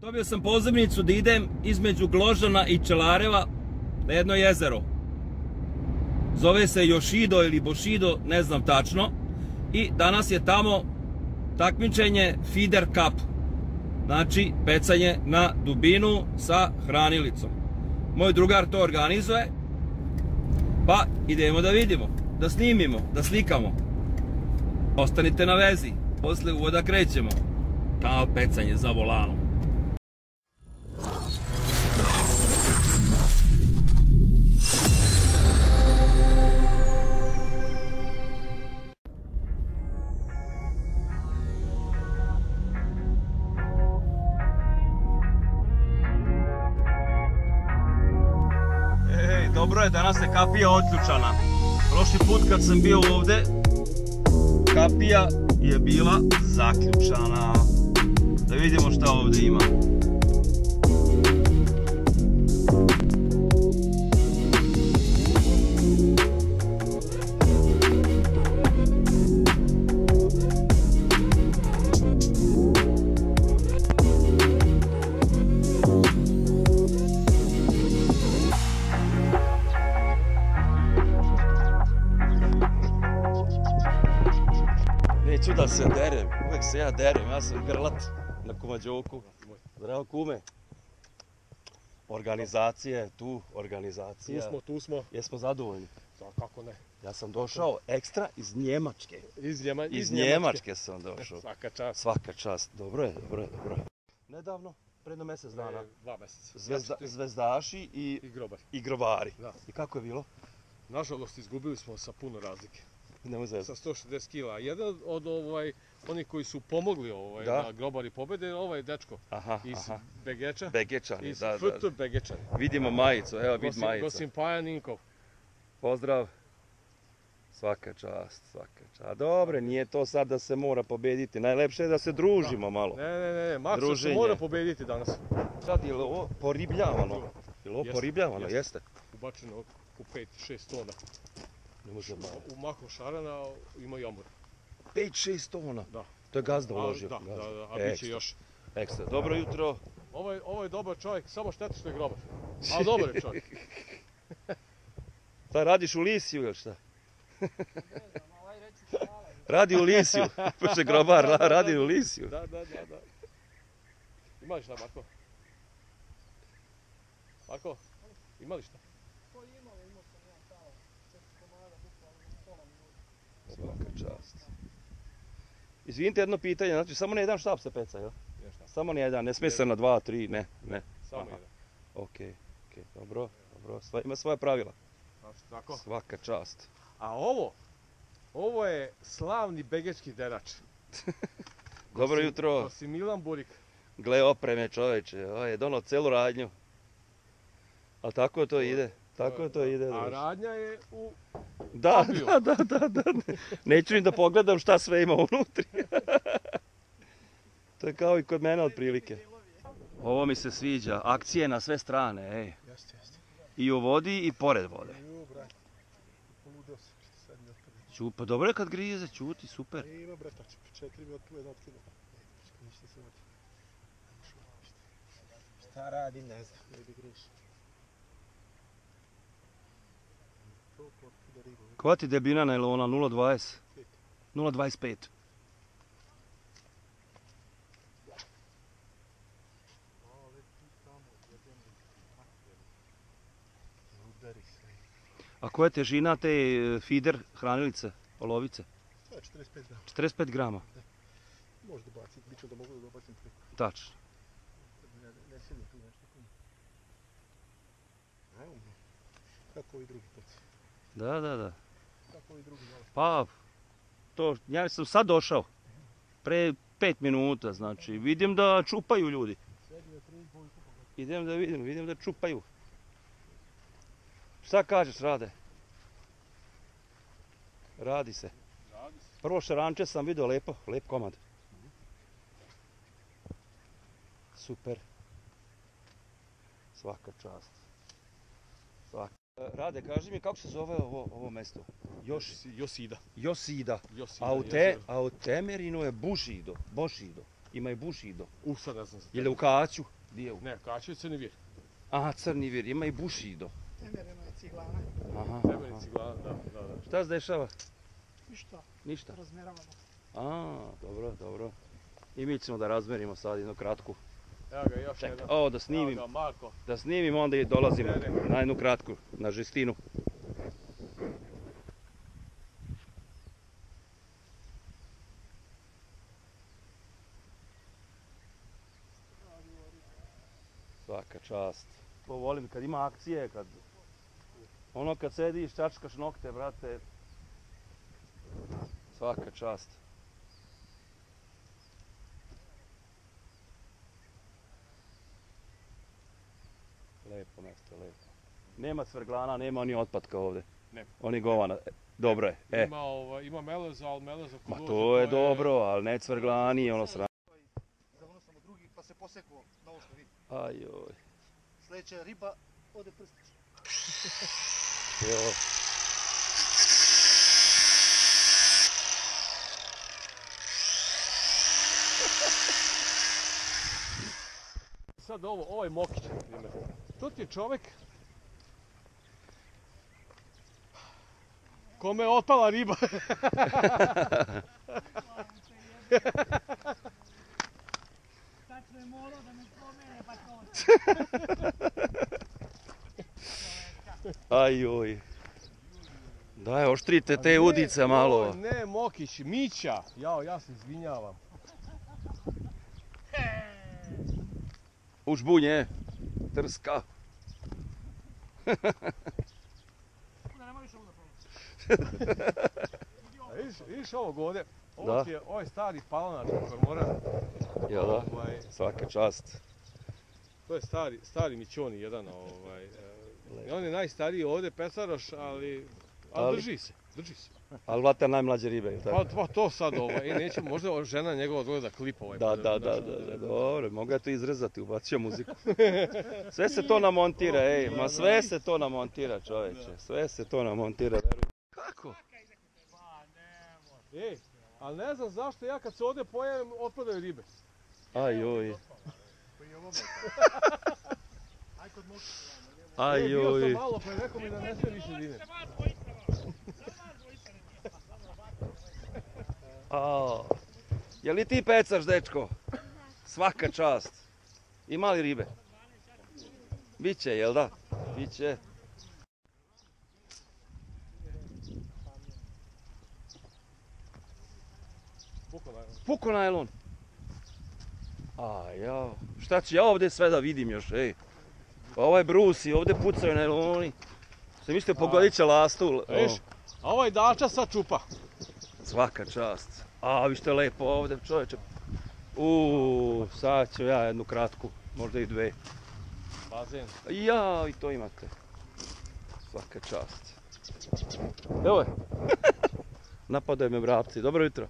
Dobio sam pozivnicu da idem između Gložana i Čelareva na jedno jezero. Zove se Jošido ili Bošido, ne znam tačno. I danas je tamo takmičenje Feeder Cup. Znači, pecanje na dubinu sahranilicom. Moj drugar to organizuje. Pa idemo da vidimo, da snimimo, da slikamo. Ostanite na vezi, posle uvoda krećemo. Kao pecanje za volanom. Dobro je, danas je kapija otključana. Prošli put kad sam bio ovdje, kapija je bila zaključana. Da vidimo šta ovdje ima. Neću da se derem, uvijek se ja derem, ja sam grlat na kumađoku. Zdravo kume. Organizacija je tu, Tu organizacija. smo, tu smo. Jesmo zadovoljni. Da, kako ne? Ja sam došao ekstra iz Njemačke. Iz, Njema, Iz Njemačke sam došao. Svaka čast. Svaka čast. Dobro je, dobro je, dobro je. Nedavno, predno mjesec dana, E, Dva mjeseca. zvezda, zvezdaši i, I grobar. i grobari. Da. I kako je bilo? Nažalost, izgubili smo sa puno razlike. Sa zezati. 160 kila. Jedan od ovaj, onih koji su pomogli ovaj, Da. na grobari pobede je ovaj dečko Aha, iz aha. Begeča. Begečani, Iz da, FT. Begečani. Vidimo majicu, evo vid majicu. Gosim Paja Ninkov. Pozdrav. Svaka čast, svaka čast. Dobre, nije to sad da se mora pobediti. Najlepše je da se družimo malo. Ne, ne, ne. Maksa se mora pobediti danas. Sad je li ovo poribljavano? Je li ovo Jeste, poribljavano? jeste. Jeste. Ubačeno u 5-6 tona. Ne može malo. U mahu šarana ima i omor. 5-6 tona. Da. To je gazda A, uložio. Da, da, da, a bit će još. Ekstra. Dobro jutro. Ovo je, ovo je dobar čovjek, samo šteta što je grobar. Ali dobar je čovjek. Šta radiš u Lisiju ili šta? Radi u Lisiju. Pošto je grobar, ra- radi u Lisiju. Da, da, da, da. Ima li šta, Marko? Marko, ima li šta? Svaka čast. Izvinite jedno pitanje, znači samo na jedan štap se peca, jel? Samo na jedan, ne smije se na dva, tri, ne, ne. samo Aha. jedan. Ok, ok, dobro, dobro. Sva, ima svoja pravila. Znači, tako. Svaka čast. A ovo, ovo je slavni begečki derač. Dobro jutro. Gosim Milan Burik. Gle opreme čoveče, ovaj je dono celu radnju. Ali tako to ide, tako to ide. A radnja je u... Da, da, da, da, da. Neću ni da pogledam šta sve ima unutri. to je kao i kod mene otprilike. Ovo mi se sviđa, akcije na sve strane, ej. Jeste, jeste. I u vodi i pored vode. Pa dobro je kad grize, čuti, super. E, ima, brate, četiri mi otpuje, jedan otkinu. Ništa se vodi. Šta radi, ne znam, ne bi grešio. Koja ti debljina nailona 0,20? 0,25. Ale ti tamo, jedan Udari se. A koja je težina te e, feeder hranilice, olovice? To je 45 grama. 45 grama. Možda baciti, bit ću da mogu da dobacim preko. Tačno. Ne, ne sjedim tu nešto puno. Mi. Kako ovi drugi peci? Da, da, da. Kako drugi? Pa, to, ja sam sad došao. Pre 5 minuta, znači. Vidim da čupaju ljudi. Idem da vidim, vidim da čupaju. Šta kažeš, Rade? Radi se. Radi se. Prvo šaranče sam vidio lepo, lep komad. Super. Svaka čast. E, Rade, kaži mi kako se zove ovo, ovo mesto? Još Josida. Josida. Josida. A u, te, a u Temerinu je Bušido. Bošido. Ima i bušido. U, sad ne znam za Je li u kaću? Di je u? Ne, kaće je crni vir. Aha, crni vir, ima i bušido. Temereno je ciglana. Aha, Temeni aha. ciglana, da, da, da. Šta se dešava? Ništa, Ništa. razmeravamo. A, dobro, dobro. I mi ćemo da razmerimo sad jednu kratku. Evo ga, još jedan. da Evo snimim, ga, Marko. da snimim, onda i dolazimo na jednu kratku, na žestinu. Svaka čast. To volim kad ima akcije, kad... Ono kad sediš, čačkaš nokte, brate. Svaka čast. Lepo mesto, lepo. Nema cvrglana, nema ni otpatka ovdje. Nema. Oni govana. Dobro je. E, Ima, ovaj, ima meleza, ali meleza kod ma to je dobro, ali ne cvrglani, ono sra... Zavono sam u drugi pa se posekuo na ovo što vidi. Ajoj. Sljedeća riba ode prstić. Evo. Sad ovo, ovaj mokić, na primjer. To ti je čovek kome je otpala riba. Tačno je morao da spomene pa to. Ajoj. Daj, oštrite te udice malo. Ne, mokić, mića. Jao, ja se izvinjavam. U žbunje. Trska. Da ne možeš ovo da probaš. A vidiš, vidiš ovog ovdje? Ovo ti je, ovaj stari palanač kormoran. Jel da? Ovaj, Svaka čast. to je stari, stari mićoni jedan. Ovaj, e, on je najstariji ovdje pesaroš, ali, ali, Ali- drži se. Drži se. Ali vata najmlađe ribe, Pa, tako? pa to sad, ovaj, e, neće, možda žena njegova odgleda klip ovaj. Da, pa da, da, da, da, dobro, mogu ja to izrezati, ubacio muziku. Sve se to namontira, ej, ma sve se to namontira čovječe, sve se to namontira, veruj. Ej, ali ne znam zašto ja kad se ovdje pojavim otpadaju ribe. Ajoj, Aj kod moka. Ej, bio sam ajoj. malo pa je rekao mi da ne sve više dine. A, je li ti pecaš, dečko? Svaka čast. Ima li ribe? Biće, jel da? Biće. Puko na Puko najlon. A ja, šta ću ja ovdje sve da vidim još, ej. Pa ovaj brusi, ovdje pucaju najloni. Se mislite pogodit će lastu. Viš, a ovaj dača sad čupa. Svaka čast. A, vi što je lepo ovdje, čovječe. Uuu, sad ću ja jednu kratku, možda i dve. Bazen. Ja, i to imate. Svaka čast. Evo je. Napadaju me vrapci. Dobro jutro.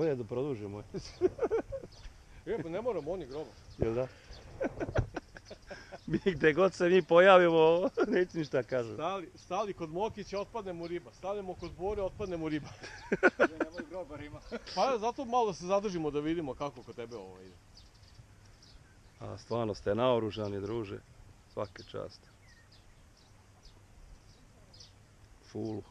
Bolje da produžimo. E, pa ne moramo, on je grobo. Jel da? mi gdje god se mi pojavimo, neću ništa kažem. Stali, stali kod Mokića, otpadne mu riba. Stanemo kod Bore, otpadne mu riba. Nemoj grobar ima. Pa zato malo se zadržimo da vidimo kako kod tebe ovo ide. A stvarno ste naoružani, druže. Svaka čast. Fulu.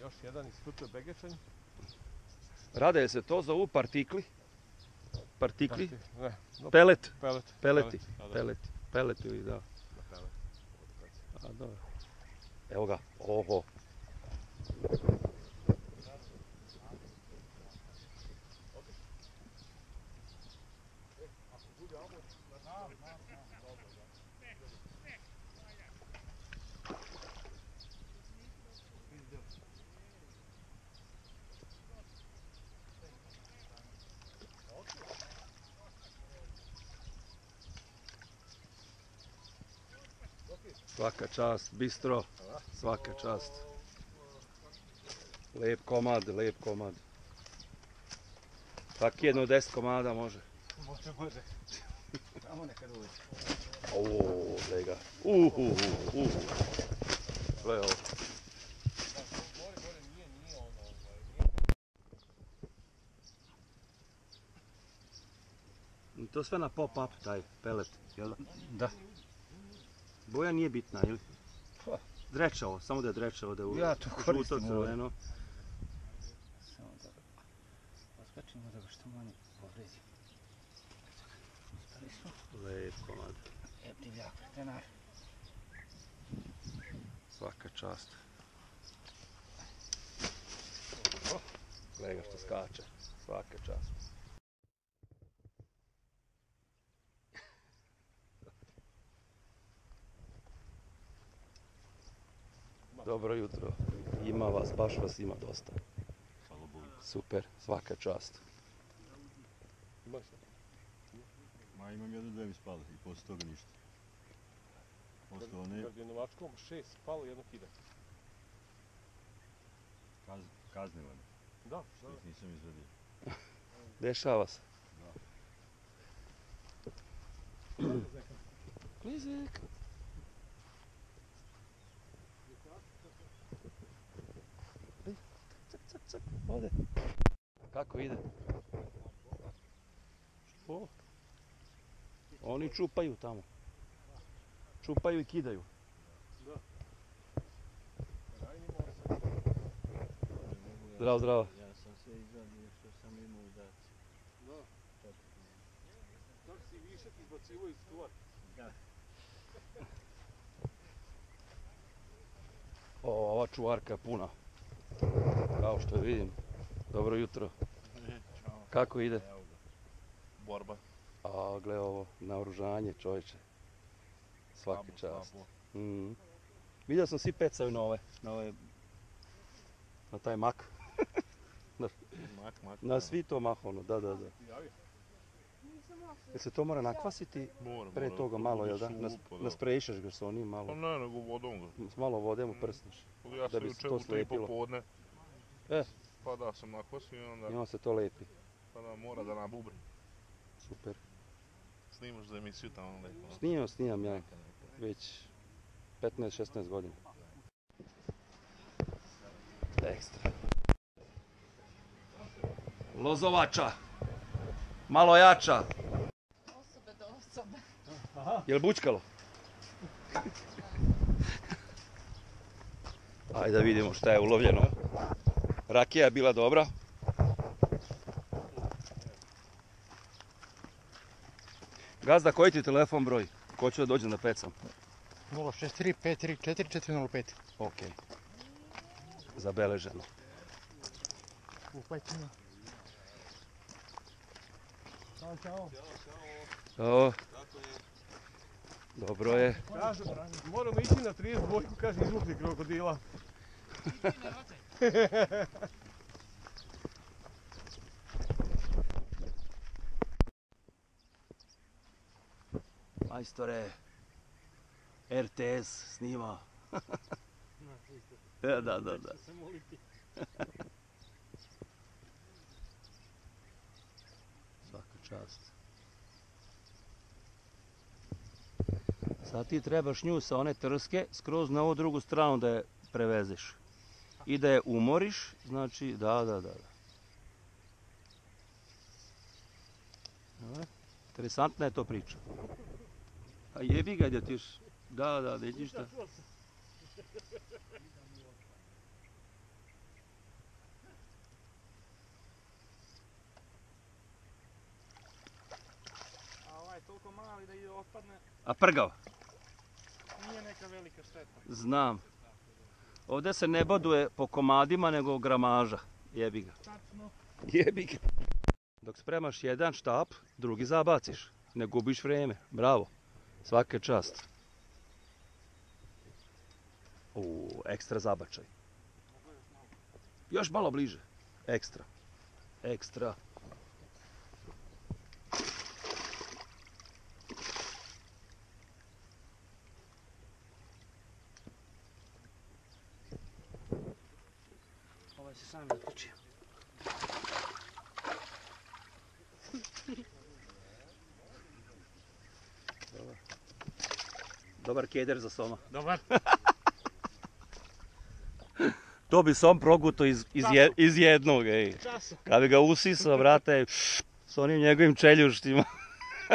Još jedan iz Kutu Begečanj. Rade se to zovu partikli. Partikli? Ne, no, Pelet. pelet. Peleti. da, Peleti. Peleti, da. da. A, dobro. Evo ga. Oho. Svaka čast, bistro, svaka čast. Lep komad, lep komad. Svaki jedno deset komada može. Može, može. Samo nekad uveći. O, gledaj ga. Uhu, uhu, uhu. Gle ovo. To sve na pop-up, taj pelet, jel da? Da. Boja nije bitna, ili? Drečavo, samo da je drečavo, da je u Ja to koristim crveno. Samo da oskačimo da ga što manje povredi. Uspeli smo. Lep komad, Lijep divljak, tenar. svaka čast. Gledaj ga što skače, svaka čast. Dobro jutro, ima vas, baš vas ima dosta. Super, svaka čast. Imaš? Ma imam jednu dve mi spale i poslije toga ništa. Poslije one Kad je novačkom šest spalo, jedno kida. kaz, kaznevane, Da, što ih nisam izvadio. Dešava se. Klizik. Ej, cak, ode. Kako ide? Što? Oni čupaju tamo. Čupaju i kidaju. Zdravo, zdravo. Ja sam se izvadio što sam imao u daci. Kako si višak izbacivo iz čuvar? O, ova čuvarka je puna. Kao što vidim. Dobro jutro. Kako ide? Evo. Borba. A, gle ovo, naoružanje čovječe. Svaki čast. slabo. Mm. Vidio sam svi pecaju na ove, na ove, na taj mak. Mak, mak. Na svi to mahono, da, da, da. Jer se to mora nakvasiti Moram, pre toga to malo, jel da? suvo, Nas, pa da. nasprejišeš ga sa onim Pa malo. ne, nego vodom ga. S malo vode mu prsneš. Ja Da sam to u tri popodne. E. Pa da, sam nakvasio i onda I onda se to lepi. pa da mora da nabubri. Super. Snimaš za emisiju tamo lepo. Snimam, snimam ja. Već 15-16 godina. Ekstra. Lozovača. Malo jača. Osobe. Jel bučkalo? Ajde da vidimo šta je ulovljeno. Rakija je bila dobra. Gazda, koji ti telefon broj? Ko će da dođe da pecam? 063 534 405. Ok. Zabeleženo. U plećima. Ćao, čao. O, dobro je. Kažu, moramo ići na 32, kaže izvukli krokodila. Majstore, RTS snima. da, da, da, da. Svaka čast. Sad ti trebaš nju sa one trske skroz na ovu drugu stranu da je prevezeš. I da je umoriš, znači, da, da, da. da. Interesantna je to priča. A jebi ga da ti još... Da, da, da ništa. A ovaj je toliko mali da i otpadne, A prgav? Nije neka velika šteta. Znam. Ovdje se ne boduje po komadima, nego gramaža. Jebi ga. Tačno. Jebi ga. Dok spremaš jedan štap, drugi zabaciš. Ne gubiš vrijeme. Bravo. Svaka čast. U, ekstra zabačaj. Još malo bliže. Ekstra. Ekstra. Sam zaključio. Dobar keder za soma. Dobar. To bi som proguto iz, iz, je- iz jednog, ej. Času. Kad bi ga usisao, brate, s onim njegovim čeljuštima.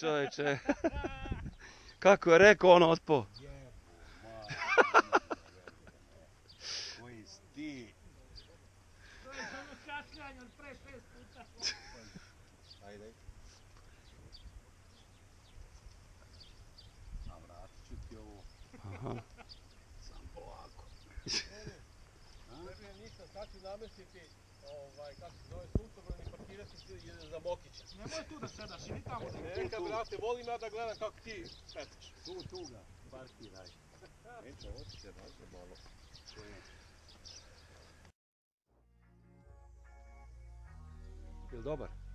Čovječe. Kako je rekao on otpo. Koji sti. To je samo kašljanje od pre šest puta. Ajde. A vratit ću ti ovo. Sam polako. Tebi nisam sad ću namestiti, ovaj, kako se zove, suncobran i parkirati se i za Mokića. Nemoj tu da sedaš i ni tamo da Neka, brate, volim ja da gledam kako ti petaš. Tu, tu ga. Parkiraj. Eto, hoće se razne malo. Jel dobar?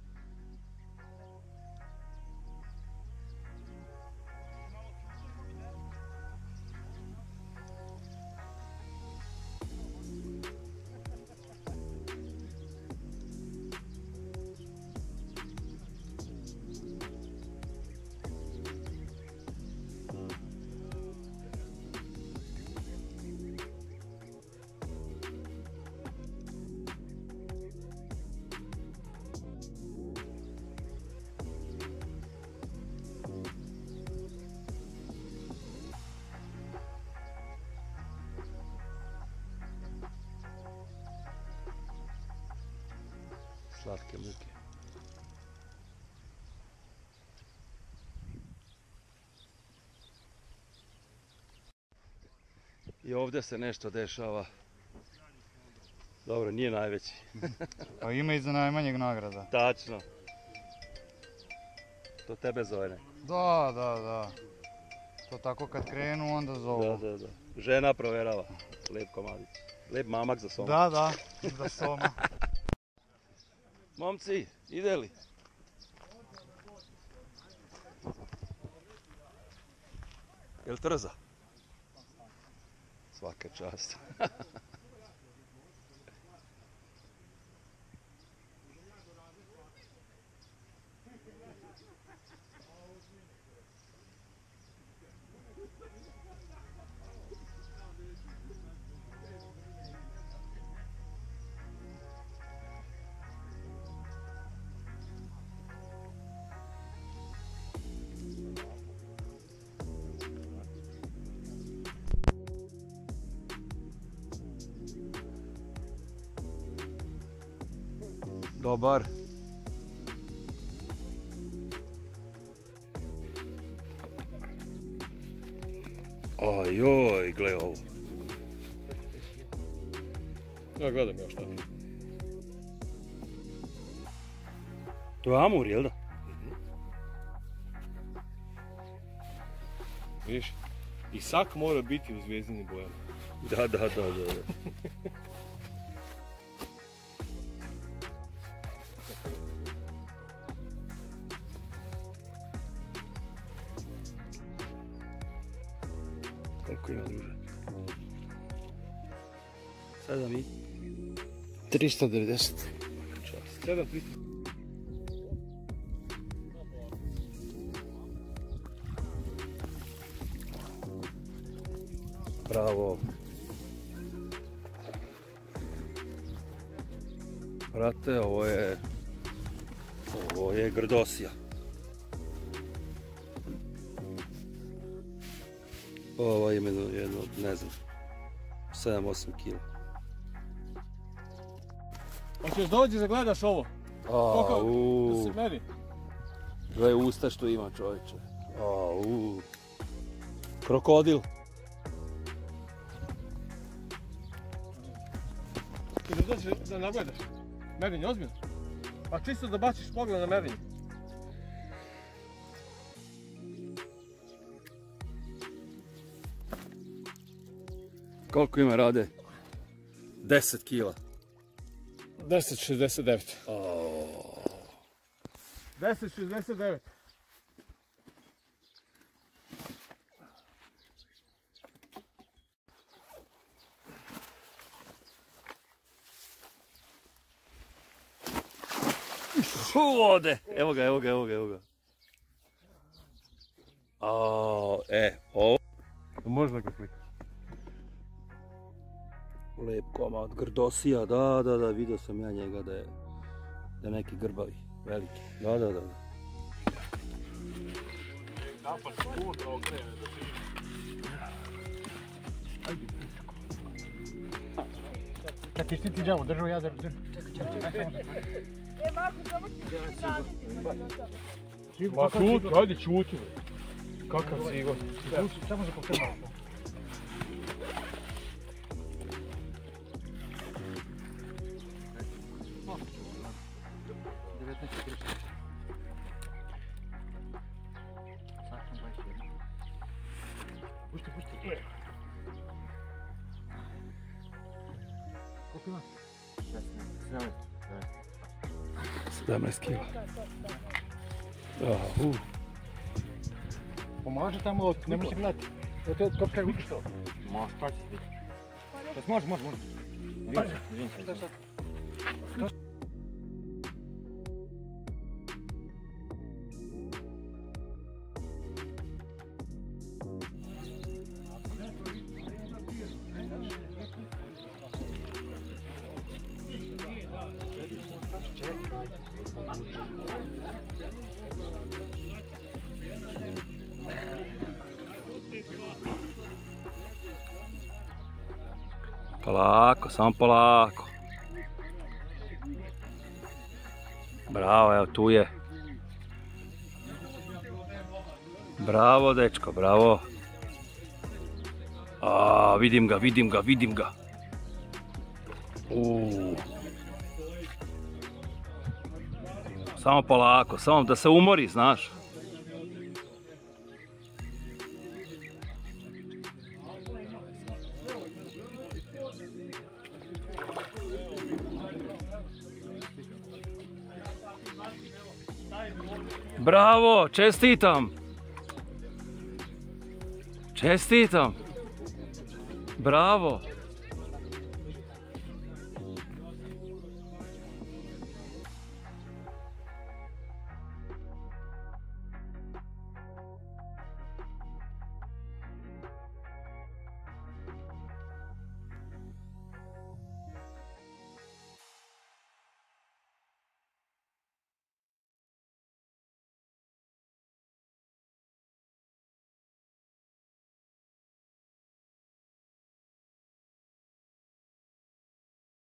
Slatke muke. I ovdje se nešto dešava. Dobro, nije najveći. Pa ima i za najmanjeg nagrada. Tačno. To tebe zove? Da, da, da. To tako kad krenu onda zovu. Da, da, da. Žena provjerava. Lijep komadić. Lijep mamak za soma. Da, da, za soma. Momci, ide li? Jel trza? Svaka čast. Dobar. Ojoj, gle ovo. Ja gledam još šta. To je Amur, jel da? Vidiš? I sak mora biti u zvijezdinim bojama. Da, da, da, da. da. 7 i... 390. 7 300. Bravo. Brate, ovo je... Ovo je grdosija. Ovo je jedno, ne znam, 7-8 kila. Hoćeš dođi da gledaš ovo? A, Koliko? Da se meri? gle usta što ima čovječe. A, u. Krokodil. I da dođeš da nagledaš. Merenje, ozbiljno. Pa čisto da baciš pogled na merenje. Koliko ima rade? 10 kila. 10,69. O, 10,69. Fu, ode. Evo ga, evo ga, evo ga, evo ga. A, e, ovo. Možda ga klika. Lep komad grdosija, da, da, da, vidio sam ja njega da je, da je neki grbavi, veliki. Da, da, da. da. Čekaj, ti ti džavo, držao ja držim. Čekaj, čekaj, čekaj. E, Marko, samo se raditi. Ma čuti, ajde čuti. Kakav si Igor? Samo za pokrenuo. Koliko ima? 17 kila. Ah, uh. Pomaže tamo, nemoj se gledati. To, to, to kaj vidiš to? Može, pa će Polako, samo polako. Bravo, evo tu je. Bravo, dečko, bravo. A, vidim ga, vidim ga, vidim ga. Uuu. Samo polako, samo da se umori, znaš. Bravo, čestitam. Čestitam. Bravo.